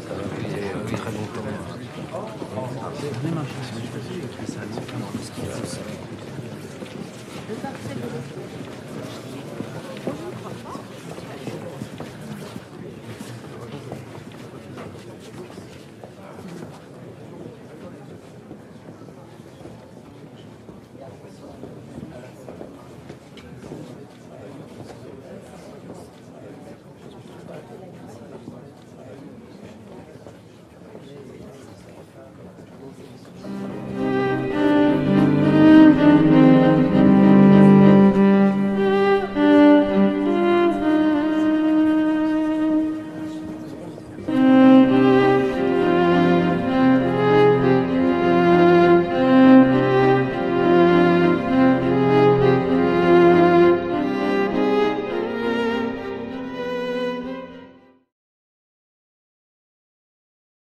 ça va payer très longtemps. Le.